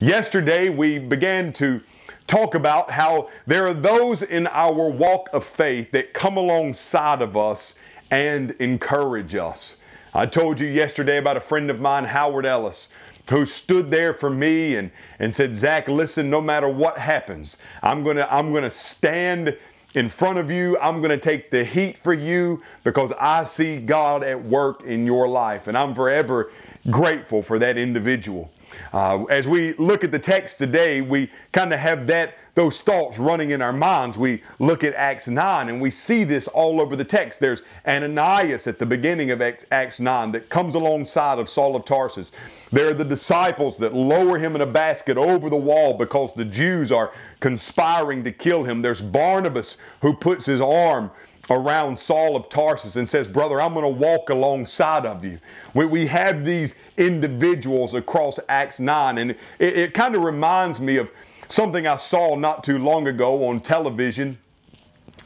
Yesterday, we began to talk about how there are those in our walk of faith that come alongside of us and encourage us. I told you yesterday about a friend of mine, Howard Ellis, who stood there for me and, and said, Zach, listen, no matter what happens, I'm gonna, I'm gonna stand in front of you. I'm gonna take the heat for you because I see God at work in your life. And I'm forever grateful for that individual. Uh, as we look at the text today, we kind of have that those thoughts running in our minds. We look at Acts 9 and we see this all over the text. There's Ananias at the beginning of Acts 9 that comes alongside of Saul of Tarsus. There are the disciples that lower him in a basket over the wall because the Jews are conspiring to kill him. There's Barnabas who puts his arm around Saul of Tarsus and says, Brother, I'm going to walk alongside of you. We, we have these individuals across Acts 9, and it, it kind of reminds me of something I saw not too long ago on television.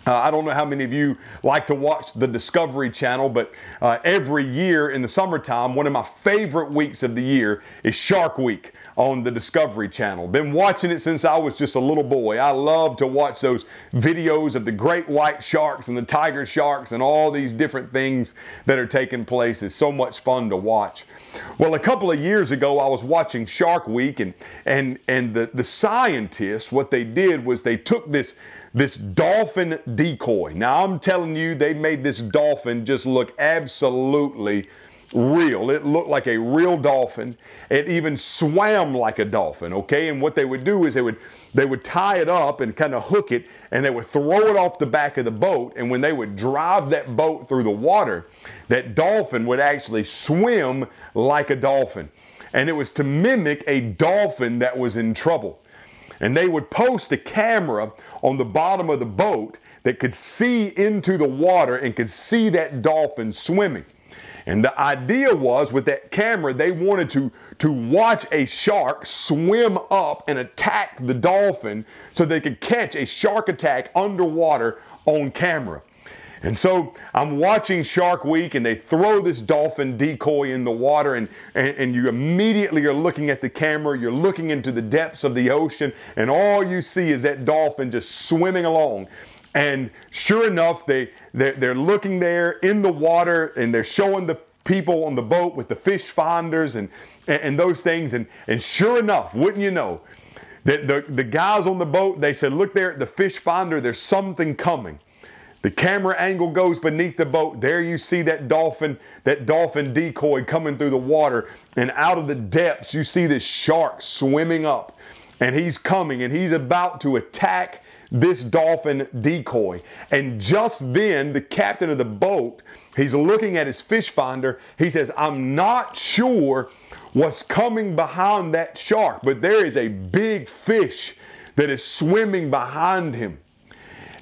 Uh, I don't know how many of you like to watch the Discovery Channel, but uh, every year in the summertime, one of my favorite weeks of the year is Shark Week on the Discovery Channel. Been watching it since I was just a little boy. I love to watch those videos of the great white sharks and the tiger sharks and all these different things that are taking place. It's so much fun to watch. Well, a couple of years ago, I was watching Shark Week, and and and the the scientists, what they did was they took this this dolphin decoy. Now, I'm telling you, they made this dolphin just look absolutely real. It looked like a real dolphin. It even swam like a dolphin, okay? And what they would do is they would they would tie it up and kind of hook it and they would throw it off the back of the boat and when they would drive that boat through the water, that dolphin would actually swim like a dolphin. And it was to mimic a dolphin that was in trouble. And they would post a camera on the bottom of the boat that could see into the water and could see that dolphin swimming. And the idea was with that camera, they wanted to, to watch a shark swim up and attack the dolphin so they could catch a shark attack underwater on camera. And so I'm watching Shark Week and they throw this dolphin decoy in the water and, and, and, you immediately are looking at the camera, you're looking into the depths of the ocean and all you see is that dolphin just swimming along. And sure enough, they, they're, they're looking there in the water and they're showing the people on the boat with the fish finders and, and, and those things. And, and sure enough, wouldn't you know, that the, the guys on the boat, they said, look there at the fish finder, there's something coming. The camera angle goes beneath the boat. There you see that dolphin, that dolphin decoy coming through the water. And out of the depths, you see this shark swimming up. And he's coming and he's about to attack this dolphin decoy. And just then, the captain of the boat, he's looking at his fish finder. He says, I'm not sure what's coming behind that shark, but there is a big fish that is swimming behind him.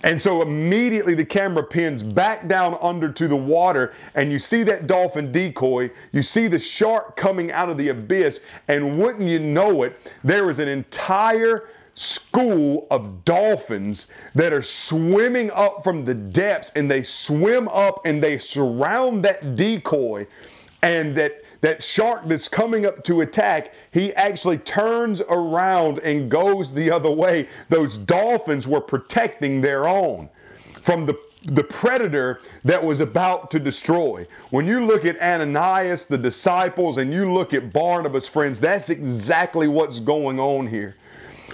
And so immediately the camera pins back down under to the water, and you see that dolphin decoy. You see the shark coming out of the abyss, and wouldn't you know it, there is an entire school of dolphins that are swimming up from the depths, and they swim up and they surround that decoy, and that that shark that's coming up to attack, he actually turns around and goes the other way. Those dolphins were protecting their own from the the predator that was about to destroy. When you look at Ananias, the disciples, and you look at Barnabas, friends, that's exactly what's going on here.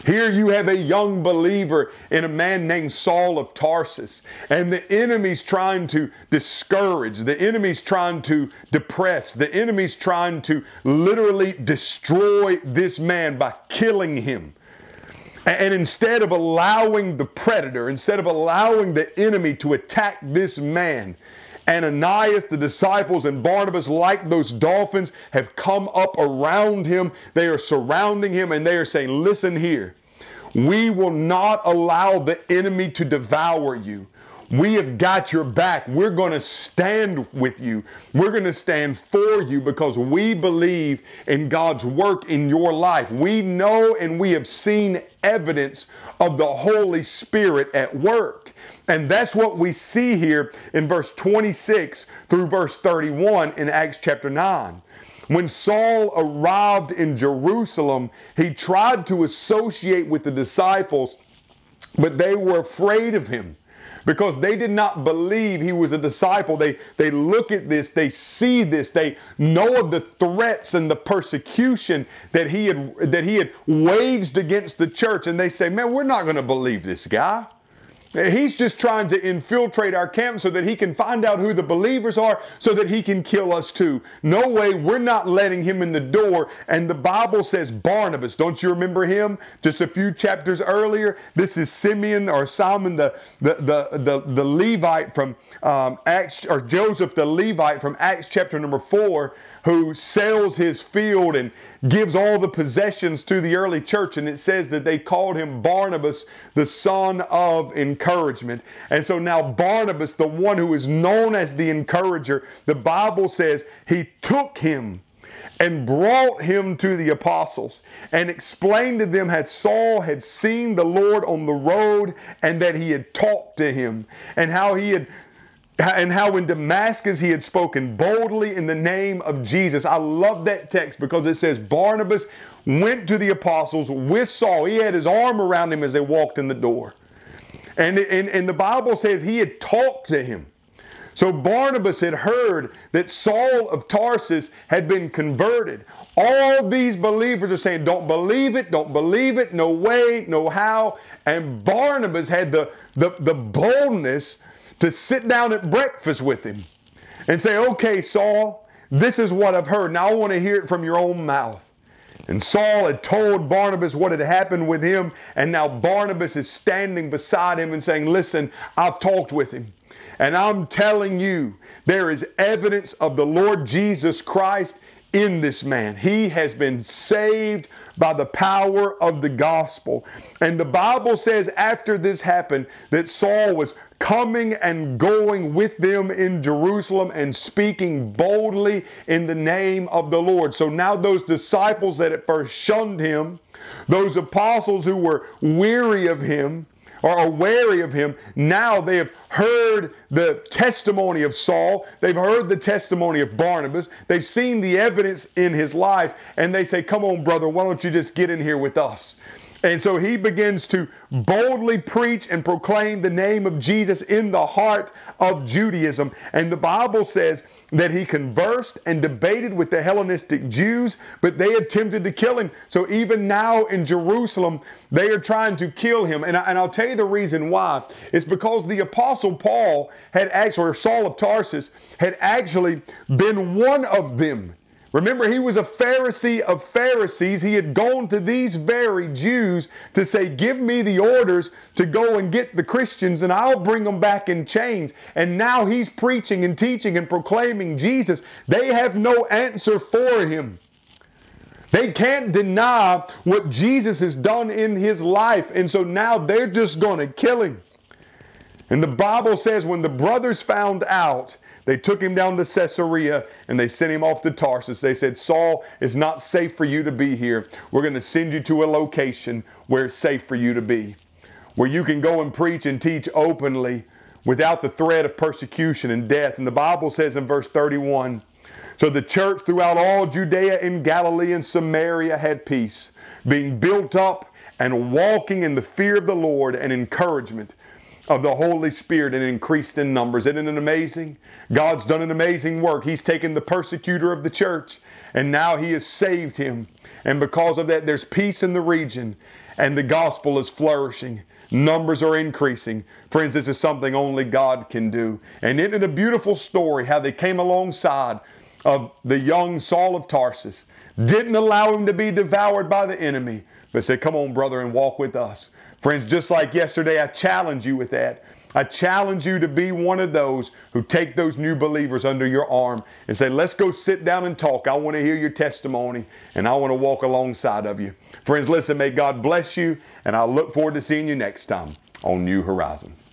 Here you have a young believer in a man named Saul of Tarsus, and the enemy's trying to discourage, the enemy's trying to depress, the enemy's trying to literally destroy this man by killing him. And instead of allowing the predator, instead of allowing the enemy to attack this man, Ananias, the disciples, and Barnabas, like those dolphins, have come up around him. They are surrounding him and they are saying, Listen here, we will not allow the enemy to devour you. We have got your back. We're going to stand with you. We're going to stand for you because we believe in God's work in your life. We know and we have seen evidence of the Holy Spirit at work. And that's what we see here in verse 26 through verse 31 in Acts chapter 9. when Saul arrived in Jerusalem, he tried to associate with the disciples, but they were afraid of him because they did not believe he was a disciple. They, they look at this, they see this, they know of the threats and the persecution that he had, that he had waged against the church, and they say, Man, we're not going to believe this guy. He's just trying to infiltrate our camp so that he can find out who the believers are so that he can kill us too. No way, we're not letting him in the door. And the Bible says Barnabas, don't you remember him? Just a few chapters earlier. This is Simeon or Simon the, the, the, the, the Levite from um, Acts, or Joseph the Levite from Acts chapter number four who sells his field and gives all the possessions to the early church. And it says that they called him Barnabas, the son of encouragement. And so now Barnabas, the one who is known as the encourager, the Bible says he took him and brought him to the apostles and explained to them how Saul had seen the Lord on the road and that he had talked to him and how he had and how in Damascus he had spoken boldly in the name of Jesus. I love that text because it says Barnabas went to the apostles with Saul. He had his arm around him as they walked in the door. And, and, and the Bible says he had talked to him. So Barnabas had heard that Saul of Tarsus had been converted. All these believers are saying, Don't believe it, don't believe it, no way, no how. And Barnabas had the, the, the boldness to sit down at breakfast with him and say, Okay, Saul, this is what I've heard. Now I want to hear it from your own mouth. And Saul had told Barnabas what had happened with him, and now Barnabas is standing beside him and saying, Listen, I've talked with him. And I'm telling you, there is evidence of the Lord Jesus Christ in this man. He has been saved by the power of the gospel. And the Bible says after this happened that Saul was coming and going with them in Jerusalem and speaking boldly in the name of the Lord. So now those disciples that at first shunned him, those apostles who were weary of him, are wary of him, now they have heard the testimony of Saul. They've heard the testimony of Barnabas. They've seen the evidence in his life, and they say, Come on, brother, why don't you just get in here with us? And so he begins to boldly preach and proclaim the name of Jesus in the heart of Judaism. And the Bible says that he conversed and debated with the Hellenistic Jews, but they attempted to kill him. So even now in Jerusalem, they are trying to kill him. And, I, will tell you the reason why. It's because the Apostle Paul had actually, or Saul of Tarsus, had actually been one of them Remember, he was a Pharisee of Pharisees. He had gone to these very Jews to say, Give me the orders to go and get the Christians, and I'll bring them back in chains. And now he's preaching and teaching and proclaiming Jesus. They have no answer for him. They can't deny what Jesus has done in his life. And so now they're just going to kill him. And the Bible says when the brothers found out, they took him down to Caesarea and they sent him off to Tarsus. They said, Saul, it's not safe for you to be here. We're going to send you to a location where it's safe for you to be, where you can go and preach and teach openly without the threat of persecution and death. And the Bible says in verse 31 So the church throughout all Judea and Galilee and Samaria had peace, being built up and walking in the fear of the Lord and encouragement of the Holy Spirit and increased in numbers. Isn't it amazing? God's done an amazing work. He's taken the persecutor of the church and now He has saved him. And because of that, there's peace in the region and the gospel is flourishing. Numbers are increasing. Friends, this is something only God can do. And isn't it a beautiful story how they came alongside of the young Saul of Tarsus, didn't allow him to be devoured by the enemy, but said, Come on, brother, and walk with us. Friends, just like yesterday, I challenge you with that. I challenge you to be one of those who take those new believers under your arm and say, Let's go sit down and talk. I want to hear your testimony and I want to walk alongside of you. Friends, listen, may God bless you, and I look forward to seeing you next time on New Horizons.